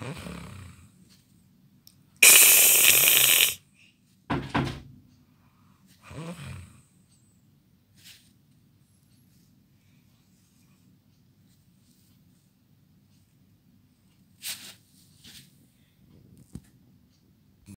Huh?